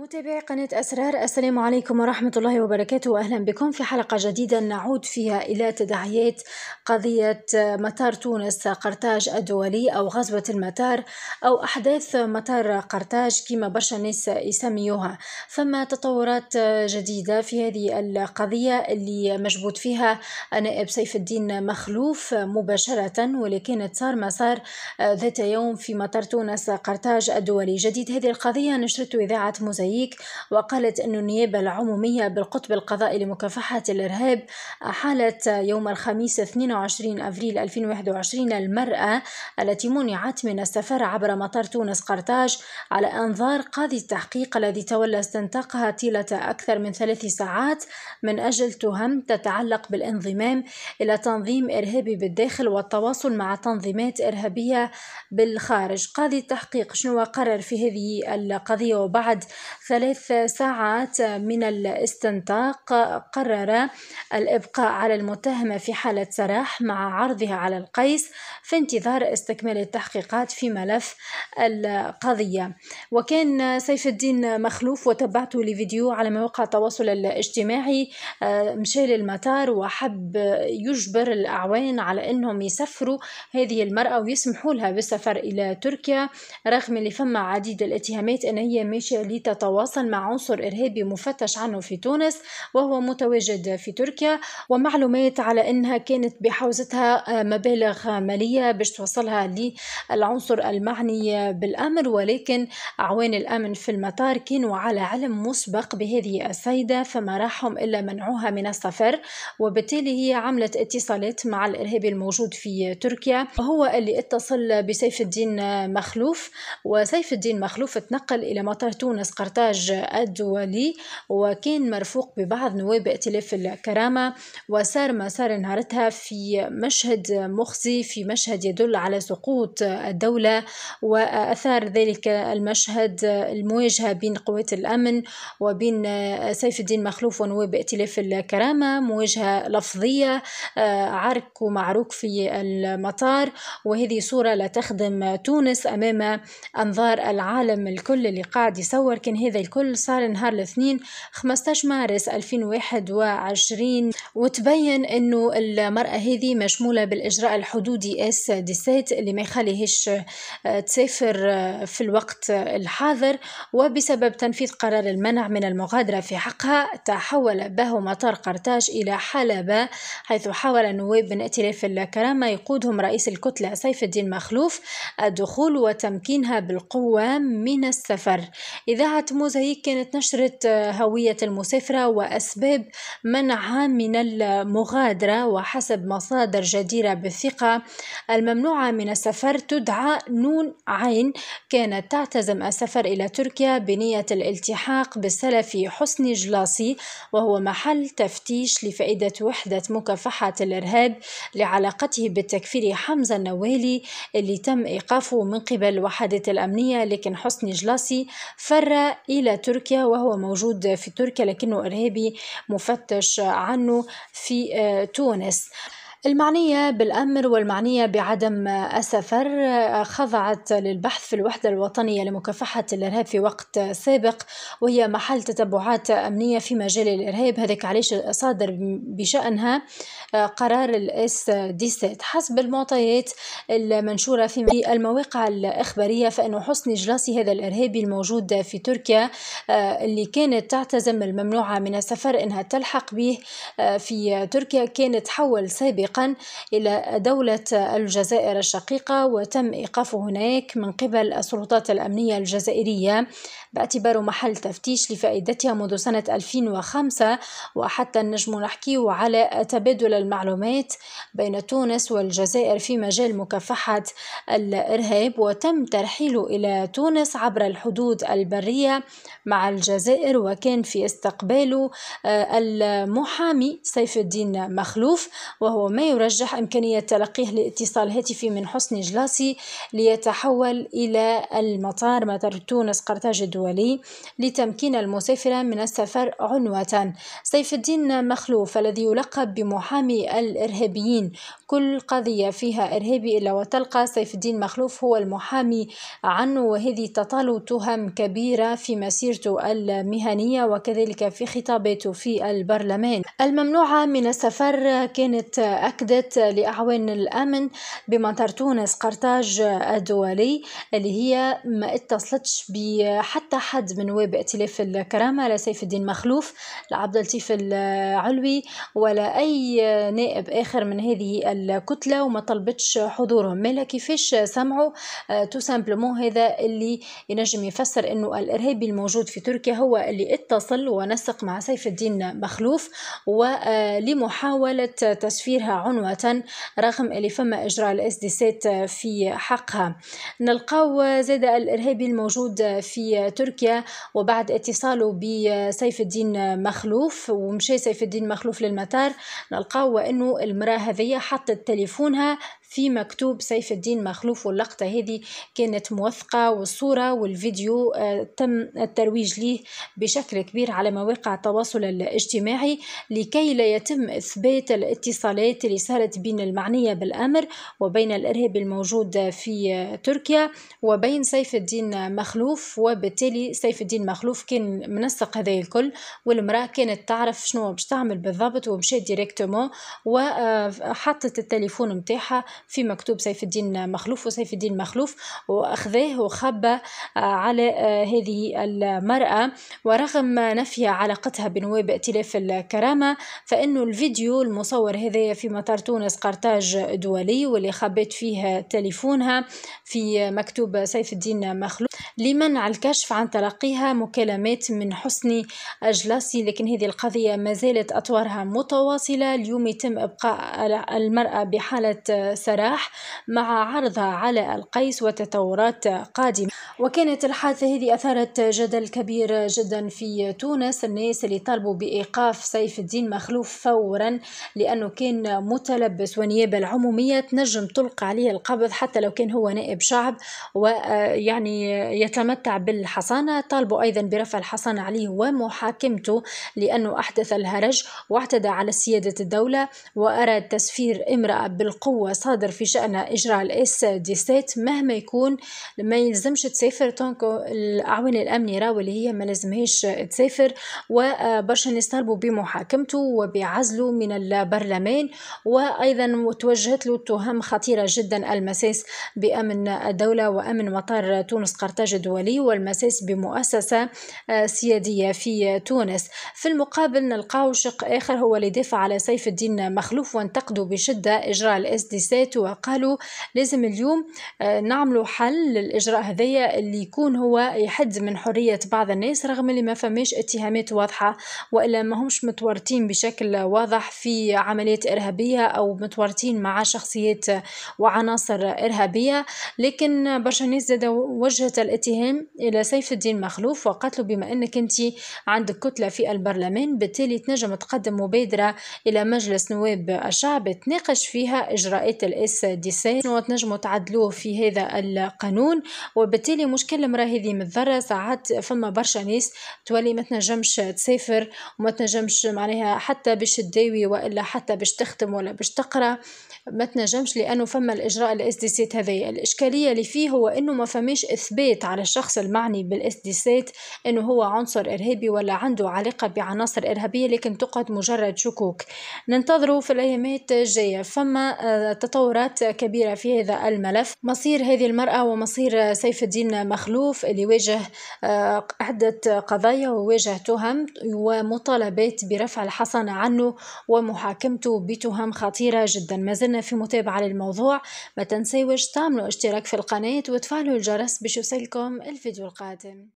متابعي قناة أسرار السلام عليكم ورحمة الله وبركاته وأهلا بكم في حلقة جديدة نعود فيها إلى تداعيات قضية مطار تونس قرطاج الدولي أو غزوة المطار أو أحداث مطار قرطاج كما برشا ناس يسميوها. فما تطورات جديدة في هذه القضية اللي مجبوط فيها نائب سيف الدين مخلوف مباشرة كانت صار مسار ذات يوم في مطار تونس قرطاج الدولي. جديد هذه القضية نشرته إذاعة موزايك الموزاييك وقالت أن النيابة العمومية بالقطب القضائي لمكافحة الإرهاب أحالت يوم الخميس 22 أفريل 2021 المرأة التي منعت من السفر عبر مطار تونس قرطاج على أنظار قاضي التحقيق الذي تولى استنطاقها طيلة أكثر من ثلاث ساعات من أجل تهم تتعلق بالانضمام إلى تنظيم إرهابي بالداخل والتواصل مع تنظيمات إرهابية بالخارج. قاضي التحقيق شنو قرر في هذه القضية؟ وبعد ثلاث ساعات من الاستنطاق قرر الإبقاء على المتهمة في حالة سراح مع عرضها على القيس في انتظار استكمال التحقيقات في ملف القضية. وكان سيف الدين مخلوف وتبعت لفيديو على مواقع التواصل الاجتماعي مشى للمطار وحب يجبر الأعوان على أنهم يسفروا هذه المرأة ويسمحوا لها بالسفر إلى تركيا رغم اللي فما عديد الاتهامات أن هي ماشية لتطور تواصل مع عنصر إرهابي مفتش عنه في تونس وهو متواجد في تركيا ومعلومات على أنها كانت بحوزتها مبالغ مالية باش توصلها للعنصر المعني بالأمر. ولكن أعوان الأمن في المطار كانوا على علم مسبق بهذه السيدة فما راحهم إلا منعوها من السفر وبالتالي هي عملت اتصالات مع الإرهابي الموجود في تركيا وهو اللي اتصل بسيف الدين مخلوف. وسيف الدين مخلوف تنقل إلى مطار تونس قرطاج الإنتاج الدولي وكان مرفوق ببعض نواب ائتلاف الكرامة وسار مسار نهارتها في مشهد مخزي في مشهد يدل على سقوط الدولة وأثار ذلك المشهد المواجهة بين قوات الأمن وبين سيف الدين مخلوف ونواب ائتلاف الكرامة مواجهة لفظية عرك ومعروك في المطار وهذه صورة لا تخدم تونس أمام أنظار العالم الكل اللي قاعد يصور. كان هذا الكل صار نهار الاثنين 15 مارس 2021 وتبين إنه المرأة هذه مشمولة بالإجراء الحدودي اس ديسات اللي ما يخليهش آه، تسافر آه، في الوقت الحاضر وبسبب تنفيذ قرار المنع من المغادرة في حقها تحول به مطار قرطاج إلى حلبة حيث حاول نواب من ائتلاف الكرامة يقودهم رئيس الكتلة سيف الدين مخلوف الدخول وتمكينها بالقوة من السفر. إذاعة موزايك كانت نشرت هوية المسافرة وأسباب منعها من المغادرة وحسب مصادر جديرة بالثقة. الممنوعة من السفر تدعى نون عين كانت تعتزم السفر إلى تركيا بنية الالتحاق بالسلفي حسني جلاصي وهو محل تفتيش لفائدة وحدة مكافحة الإرهاب لعلاقته بالتكفير حمزة النوالي اللي تم إيقافه من قبل الوحدات الأمنية. لكن حسني جلاصي فر إلى تركيا وهو موجود في تركيا لكنه إرهابي مفتش عنه في آه، تونس. المعنية بالأمر والمعنية بعدم السفر خضعت للبحث في الوحدة الوطنية لمكافحة الإرهاب في وقت سابق وهي محل تتبعات أمنية في مجال الإرهاب. هذاك علاش صادر بشأنها قرار ال S dix-sept حسب المعطيات المنشورة في المواقع الإخبارية فإنه حسني جلاسي هذا الإرهابي الموجود في تركيا اللي كانت تعتزم الممنوعة من السفر إنها تلحق به في تركيا كانت تحول سابقا سابقا إلى دولة الجزائر الشقيقة وتم إيقافه هناك من قبل السلطات الأمنية الجزائرية باعتباره محل تفتيش لفائدتها منذ سنة 2005 وحتى نجم نحكي على تبادل المعلومات بين تونس والجزائر في مجال مكافحة الإرهاب. وتم ترحيله إلى تونس عبر الحدود البرية مع الجزائر وكان في استقباله آه، المحامي سيف الدين مخلوف وهو ما يرجح إمكانية تلقيه لاتصال هاتفي من حسني جلاسي ليتحول إلى المطار مطار تونس قرطاج الدولي لتمكين المسافر من السفر عنوة. سيف الدين مخلوف الذي يلقب بمحامي الإرهابيين. كل قضية فيها إرهابي إلا وتلقى سيف الدين مخلوف هو المحامي عنه وهذه تطال تهم كبيرة في مسيرته المهنية وكذلك في خطاباته في البرلمان. الممنوعة من السفر كانت أكدت لأعوان الأمن بمطار تونس قرطاج الدولي اللي هي ما اتصلتش بحتى حد من نواب ائتلاف الكرامة لا سيف الدين مخلوف لا عبد اللطيف العلوي ولا أي نائب آخر من هذه الكتلة وما طلبتش حضورهم. مالا كيفاش سمعوا؟ tout simplement هذا اللي ينجم يفسر إنه الإرهابي الموجود في تركيا هو اللي اتصل ونسق مع سيف الدين مخلوف ولمحاولة تسفيرها عنوة رغم اللي فما dix-sept في حقها. نلقاو زاد الإرهابي الموجود في تركيا وبعد اتصاله بسيف الدين مخلوف ومشي سيف الدين مخلوف للمطار نلقاو إنه المرأة هذيا حطت تليفونها في مكتوب سيف الدين مخلوف واللقطة هذه كانت موثقة والصورة والفيديو آه، تم الترويج ليه بشكل كبير على مواقع التواصل الاجتماعي لكي لا يتم إثبات الاتصالات اللي صارت بين المعنية بالأمر وبين الإرهابي الموجود في تركيا وبين سيف الدين مخلوف. وبالتالي سيف الدين مخلوف كان منسق هذا الكل والمرأة كانت تعرف شنو باش تعمل بالضبط ومشات directement وحطت التليفون متاعها في مكتوب سيف الدين مخلوف وسيف الدين مخلوف وأخذاه وخبى آه، على آه، هذه المرأة. ورغم نفي علاقتها بنواب ائتلاف الكرامة فإنه الفيديو المصور هذايا في مطار تونس قرطاج دولي واللي خبت فيه تليفونها في مكتوب سيف الدين مخلوف. لمنع الكشف عن تلقيها مكالمات من حسني أجلاسي لكن هذه القضية ما زالت أطوارها متواصلة. اليوم يتم إبقاء المرأة بحالة سراح مع عرضها على القيس وتطورات قادمة. وكانت الحادثة هذه أثارت جدل كبير جدا في تونس. الناس اللي طالبوا بإيقاف سيف الدين مخلوف فورا لأنه كان متلبس والنيابة العمومية. تنجم تلقى عليه القبض حتى لو كان هو نائب شعب ويعني يتمتع بالحصانة طالبوا أيضا برفع الحصانة عليه ومحاكمته لأنه أحدث الهرج واعتدى على سيادة الدولة وأراد تسفير امرأة بالقوة صادر في شأن إجراء ال S dix-sept مهما يكون. ما يلزمش تسافر donc الأعوان الأمن يراو اللي هي ما لازمهاش تسافر. وبرشا ناس طالبوا بمحاكمته وبعزله من البرلمان. وأيضا توجهت له تهم خطيرة جدا المساس بأمن الدولة وأمن مطار تونس قرطاج الدولي والمساس بمؤسسة سيادية في تونس. في المقابل نلقاو شق آخر هو اللي دافع على سيف الدين مخلوف وانتقدوا بشدة إجراء ال S dix-sept وقالوا لازم اليوم آه، نعملوا حل للإجراء هذايا اللي يكون هو يحد من حرية بعض الناس رغم اللي ما فماش اتهامات واضحة وإلا ما همش متورطين بشكل واضح في عمليات إرهابية أو متورطين مع شخصيات وعناصر إرهابية. لكن برشا ناس زاد وجهت إلى سيف الدين مخلوف وقالت له بما أنك أنت عندك كتلة في البرلمان. بالتالي تنجم تقدم مبادرة إلى مجلس نواب الشعب تناقش فيها إجراءات الإس دي سي شنو تنجموا تعدلوه في هذا القانون. وبالتالي مشكل المراه هذه متضرة ساعات فما برشا ناس تولي ما تنجمش تسافر وما تنجمش معناها حتى باش تداوي وإلا حتى باش تخدم ولا باش تقرأ. ما تنجمش لأنه فما الإجراء ال S dix-sept هذايا. الإشكالية اللي فيه هو إنه ما فماش إثبات على الشخص المعني بال S dix-sept إنه هو عنصر إرهابي ولا عنده علاقة بعناصر إرهابية لكن تقعد مجرد شكوك. ننتظروا في الأيامات الجاية. فما آه، تطورات كبيرة في هذا الملف. مصير هذه المرأة ومصير سيف الدين مخلوف اللي واجه آه، عدة قضايا وواجه تهم ومطالبات برفع الحصانه عنه ومحاكمته بتهم خطيرة جدا. ما زلنا في متابعة للموضوع. ما تنسيوش تعملوا اشتراك في القناة وتفعلوا الجرس باش يوصلكم الفيديو القادم.